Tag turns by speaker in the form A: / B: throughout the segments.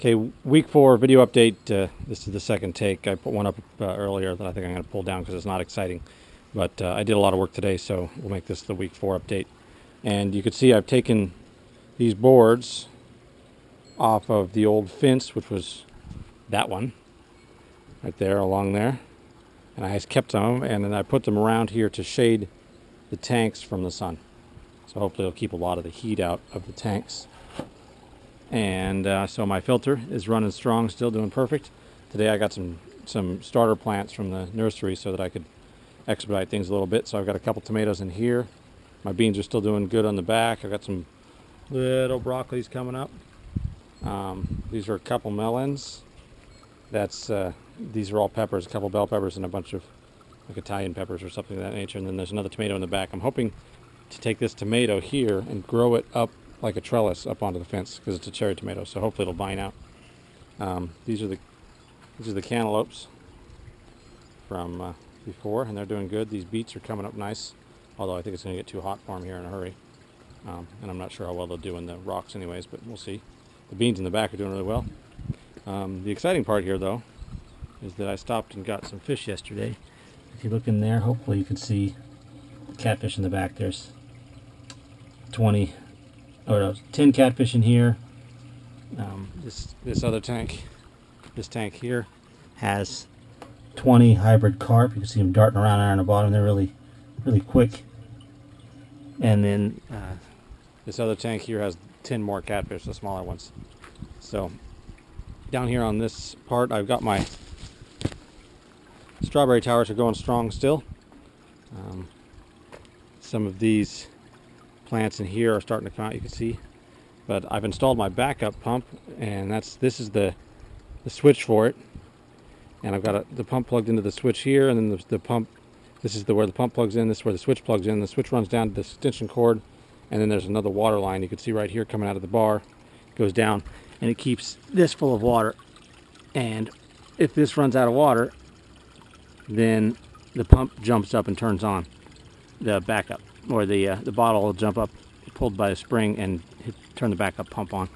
A: Okay, week four video update. Uh, this is the second take. I put one up uh, earlier that I think I'm going to pull down because it's not exciting. But uh, I did a lot of work today, so we'll make this the week four update. And you can see I've taken these boards off of the old fence, which was that one right there along there. And I kept them, and then I put them around here to shade the tanks from the sun. So hopefully it'll keep a lot of the heat out of the tanks. And uh, so my filter is running strong, still doing perfect. Today I got some, some starter plants from the nursery so that I could expedite things a little bit. So I've got a couple tomatoes in here. My beans are still doing good on the back. I've got some little broccolis coming up. Um, these are a couple melons. That's uh, these are all peppers, a couple bell peppers and a bunch of like Italian peppers or something of that nature. And then there's another tomato in the back. I'm hoping to take this tomato here and grow it up like a trellis up onto the fence because it's a cherry tomato. So hopefully it'll vine out. Um, these are the these are the cantaloupes from uh, before, and they're doing good. These beets are coming up nice, although I think it's going to get too hot for them here in a hurry. Um, and I'm not sure how well they'll do in the rocks, anyways, but we'll see. The beans in the back are doing really well. Um, the exciting part here, though, is that I stopped and got some fish yesterday. If you look in there, hopefully you can see catfish in the back. There's 20 or no, 10 catfish in here. Um, this this other tank, this tank here, has 20 hybrid carp. You can see them darting around there on the bottom. They're really, really quick. And then uh, this other tank here has 10 more catfish, the smaller ones. So down here on this part, I've got my strawberry towers are going strong still. Um, some of these plants in here are starting to come out, you can see. But I've installed my backup pump, and that's this is the, the switch for it. And I've got a, the pump plugged into the switch here, and then the, the pump, this is the where the pump plugs in, this is where the switch plugs in. The switch runs down to the extension cord, and then there's another water line you can see right here coming out of the bar. goes down, and it keeps this full of water. And if this runs out of water, then the pump jumps up and turns on the backup or the uh, the bottle will jump up pulled by a spring and hit, turn the backup pump on.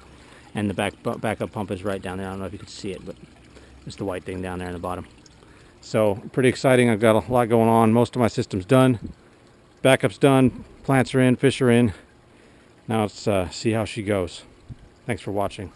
A: And the back backup pump is right down there. I don't know if you can see it but it's the white thing down there in the bottom. So pretty exciting. I've got a lot going on. Most of my system's done. Backup's done. Plants are in. Fish are in. Now let's uh, see how she goes. Thanks for watching